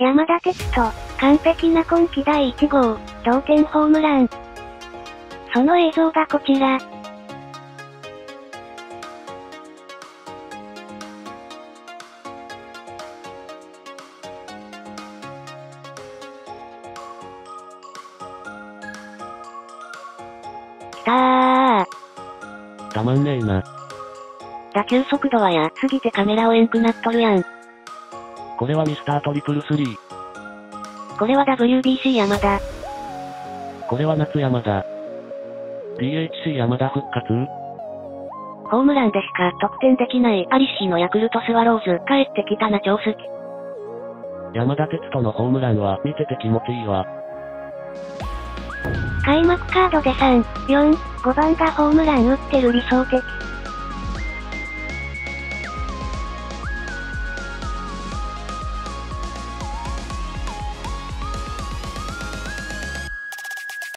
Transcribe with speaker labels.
Speaker 1: 山田哲人、完璧な今季第1号、同点ホームラン。その映像がこちら。きたー。
Speaker 2: たまんねえな。
Speaker 1: 打球速度はやすぎてカメラをエンクなっとるやん。
Speaker 2: これはミスタートリプルスリー。
Speaker 1: これは WBC 山田。
Speaker 2: これは夏山田。DHC 山田復活？
Speaker 1: ホームランでしか得点できないアリシーのヤクルトスワローズ帰ってきたな超好き。
Speaker 2: 山田哲人のホームランは見てて気持ちいいわ。
Speaker 1: 開幕カードで3、4、5番がホームラン打ってる理想的。